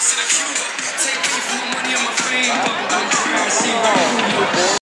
Take me for my money and my fame.